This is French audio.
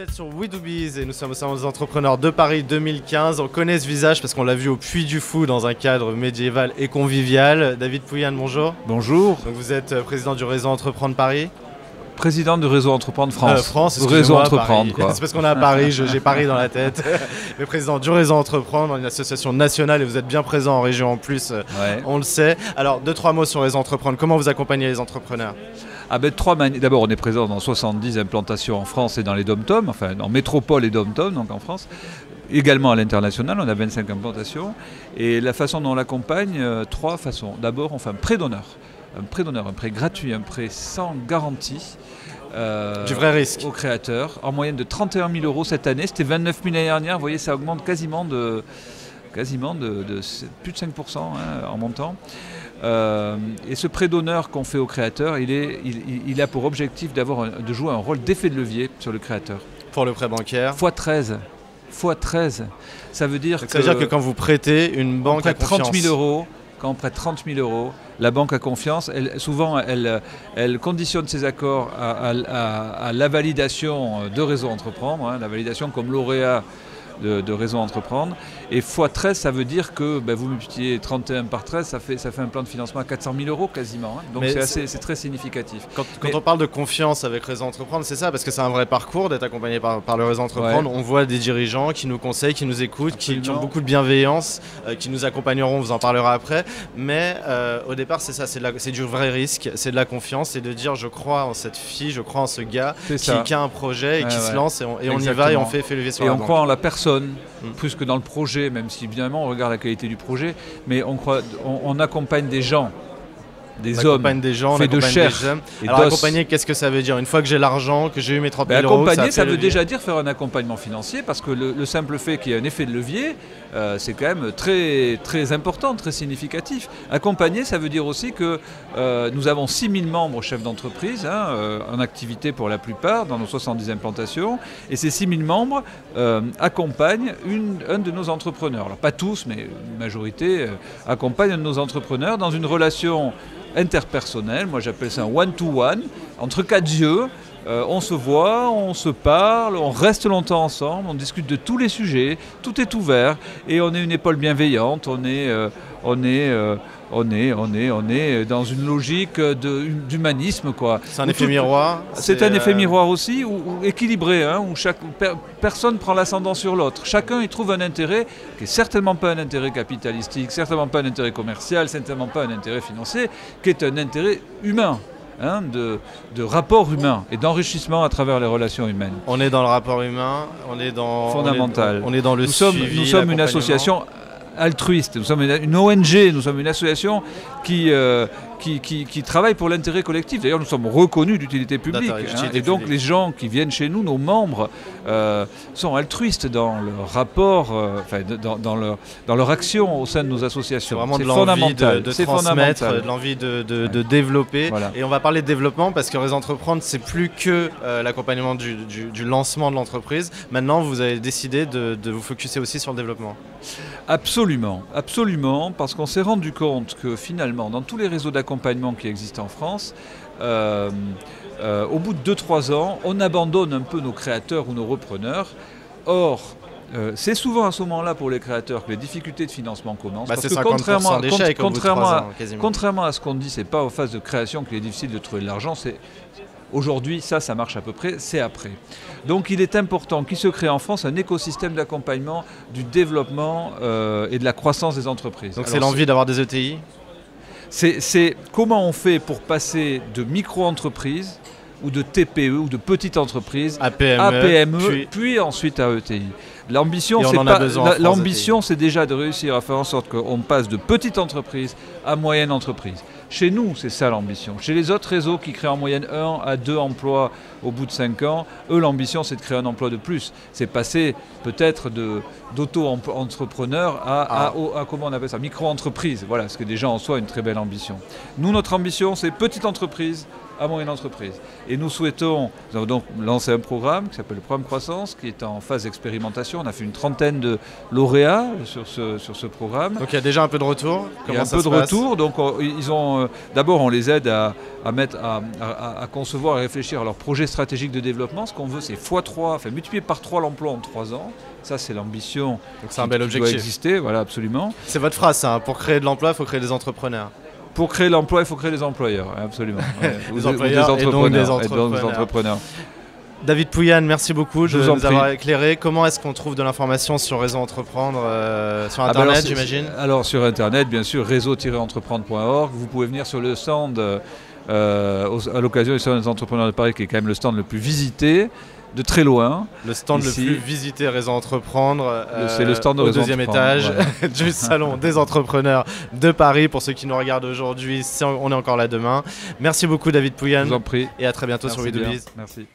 Vous êtes sur WeDoBees et nous sommes au Salon des entrepreneurs de Paris 2015. On connaît ce visage parce qu'on l'a vu au Puy du Fou dans un cadre médiéval et convivial. David Pouyanne, bonjour. Bonjour. Donc vous êtes euh, président du réseau Entreprendre Paris Président du réseau Entreprendre France. Euh, France, réseau Entreprendre. C'est parce qu'on est à Paris, j'ai Paris dans la tête. Mais président du réseau Entreprendre, une association nationale et vous êtes bien présent en région en plus, euh, Ouais. on le sait. Alors, deux, trois mots sur les entreprendre. Comment vous accompagnez les entrepreneurs? Ah ben, trois D'abord, on est présent dans 70 implantations en France et dans les dom-tom, enfin en métropole et dom-tom, donc en France. Également à l'international, on a 25 implantations. Et la façon dont on l'accompagne, euh, trois façons. D'abord, on fait un prêt d'honneur. Un prêt d'honneur, un prêt gratuit, un prêt sans garantie. euh, Du vrai risque. Aux créateurs, en moyenne de 31 000 euros cette année. C'était 29 000 l'année dernière. Vous voyez, ça augmente quasiment de, quasiment de, de plus de 5% hein, en montant. Euh, et ce prêt d'honneur qu'on fait au créateur, il, est, il, a pour objectif d'avoir de jouer un rôle d'effet de levier sur le créateur. Pour le prêt bancaire Fois 13. Fois 13. Ça veut dire Donc, que, Ça veut dire que quand vous prêtez, une banque a prête 30 confiance. 000 euros. Quand on prête 30 000 euros, la banque a confiance. Souvent, elle, conditionne ses accords à la validation de Réseau Entreprendre, hein, la validation comme lauréat de, de Réseau Entreprendre. Et x13, ça veut dire que ben, vous multipliez 31 par 13, ça fait, ça fait un plan de financement à 400 000 euros quasiment. hein. Donc c'est très significatif. Quand, quand Mais- on parle de confiance avec Réseau Entreprendre, c'est ça, parce que c'est un vrai parcours d'être accompagné par, par le Réseau Entreprendre. On voit des dirigeants qui nous conseillent, qui nous écoutent, qui, qui ont beaucoup de bienveillance, euh, qui nous accompagneront, on vous en parlera après. Mais euh, au départ, c'est ça, c'est du vrai risque, c'est de la confiance, c'est de dire je crois en cette fille, je crois en ce gars qui, a un projet et Ouais, qui se lance et on, et on y va et on fait effet levier sur Et la on banque. croit en la personne Mm. plus que dans le projet, même si évidemment on regarde la qualité du projet, mais on, croit, on, on accompagne des gens, des On hommes. accompagne des gens, on faits de chair des et Alors accompagner, qu'est-ce que ça veut dire Une fois que j'ai l'argent, que j'ai eu mes 30 000 Ben, euros, accompagner, ça, ça, fait veut déjà dire faire un accompagnement financier, parce que le, le simple fait qu'il y ait un effet de levier, euh, c'est quand même très, très important, très significatif. Accompagner, ça veut dire aussi que euh, nous avons 6000 membres chefs d'entreprise, hein, euh, en activité pour la plupart, dans nos 70 implantations, et ces 6000 membres euh, accompagnent une, un de nos entrepreneurs. Alors pas tous, mais une majorité accompagnent un de nos entrepreneurs dans une relation interpersonnelle, moi j'appelle ça un one-to-one, entre quatre yeux. Euh, on se voit, on se parle, on reste longtemps ensemble, on discute de tous les sujets, tout est ouvert et on est une épaule bienveillante, on est, euh, on est, euh, on est, on est, on est dans une logique d'humanisme quoi. C'est un Où effet tout- miroir. c'est un effet miroir aussi, ou, ou équilibré, hein, où chaque, per- personne prend l'ascendant sur l'autre. Chacun y trouve un intérêt qui est certainement pas un intérêt capitalistique, certainement pas un intérêt commercial, certainement pas un intérêt financier, qui est un intérêt humain, hein, de, de rapport humain et d'enrichissement à travers les relations humaines. On est dans le rapport humain, on est dans Fondamental. On est, on est dans le Nous sommes, nous sommes une association altruiste, nous sommes une, une ONG, nous sommes une association qui, euh, qui, qui- qui travaille pour l'intérêt collectif. D'ailleurs, nous sommes reconnus d'utilité publique. Hein. et donc, publique. les gens qui viennent chez nous, nos membres, euh, sont altruistes dans leur rapport, euh, dans, dans leur, dans leur action au sein de nos C'est associations. vraiment de l'envie de, fondamental. de C'est transmettre, de l'envie de, de- Ouais. de développer. Voilà. Et on va parler de développement parce que Réseau Entreprendre, c'est plus que euh, l'accompagnement du, du- du lancement de l'entreprise. Maintenant, vous avez décidé de, de vous focuser aussi sur le développement. Absolument, absolument, parce qu'on s'est rendu compte que finalement, dans tous les réseaux d'accompagnement qui existent en France, euh, euh, au bout de 2-3 ans, on abandonne un peu nos créateurs ou nos repreneurs. Or, euh, c'est souvent à ce moment-là pour les créateurs que les difficultés de financement commencent. Bah, parce que 50% d'échecs cont- au bout de contrairement, à, contrairement à ce qu'on dit, c'est pas aux phases de création qu'il est difficile de trouver de l'argent, c'est Aujourd'hui, ça, ça marche à peu près, c'est après. Donc il est important qu'il se crée en France un écosystème d'accompagnement du développement euh, et de la croissance des entreprises. Donc c'est l'envie d'avoir des ETI c'est comment on fait pour passer de micro-entreprise ou de TPE ou de petite entreprise à PME, à PME, puis- puis, ensuite à ETI. L'ambition, c'est pas l'ambition, déjà de réussir à faire en sorte qu'on passe de petite entreprise à moyenne entreprise. Chez nous, c'est ça l'ambition. Chez les autres réseaux qui créent en moyenne 1 à 2 emplois au bout de 5 ans, eux, l'ambition, c'est de créer un emploi de plus. C'est passer peut-être de- d'auto-entrepreneur à, Ah. à- comment on appelle ça, micro-entreprise. Voilà, ce qui est déjà en soi une très belle ambition. Nous, notre ambition, c'est petite entreprise à moyenne entreprise. Et nous souhaitons, nous avons donc lancé un programme qui s'appelle le programme Croissance, qui est en phase d'expérimentation. On a fait une trentaine de lauréats sur ce, sur ce programme. Donc il y a déjà un peu de retour. il y a un peu de retour. Donc ils ont, euh, d'abord, on les aide à, à mettre, à, à, concevoir et réfléchir à leur projet stratégique de développement. Ce qu'on veut, c'est x3, enfin multiplier par 3 l'emploi en 3 ans. Ça, c'est l'ambition. Donc c'est un bel objectif. Doit exister, voilà, absolument. C'est votre phrase, ça. Hein. Pour créer de l'emploi, il faut créer des entrepreneurs. Pour créer l'emploi, il faut créer des employeurs, absolument. des employeurs et, donc des entrepreneurs. David Pouyanne, merci beaucoup de nous avoir éclairé. Comment est-ce qu'on trouve de l'information sur Réseau Entreprendre euh, Sur ah bah Internet, j'imagine Alors, sur Internet, bien sûr, réseau-entreprendre.org. Vous pouvez venir sur le stand euh, à l'occasion du Salon des entrepreneurs de Paris, qui est quand même le stand le plus visité de très loin. Le stand le plus visité Réseau Entreprendre. c'est le stand de au deuxième étage du salon des entrepreneurs de Paris. Pour ceux qui nous regardent aujourd'hui, on est encore là demain. Merci beaucoup David Pouyan. Je vous en prie. Et à très bientôt sur Vidéo Merci.